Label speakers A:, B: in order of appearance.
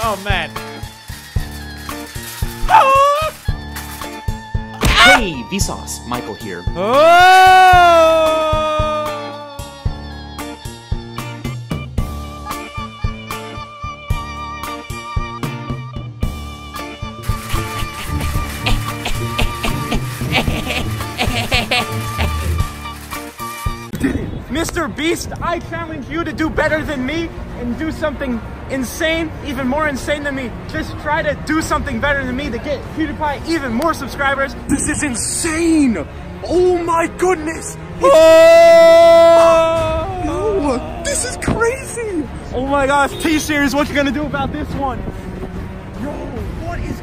A: Oh man.
B: Hey, Vsauce, Michael here.
A: Oh! did it. Mr. Beast, I challenge you to do better than me and do something insane, even more insane than me. Just try to do something better than me to get PewDiePie even more subscribers.
C: This is insane. Oh my goodness.
A: Oh! Ah!
C: No, this is crazy.
A: Oh my gosh, T-Series, what you gonna do about this one? Yo, what is?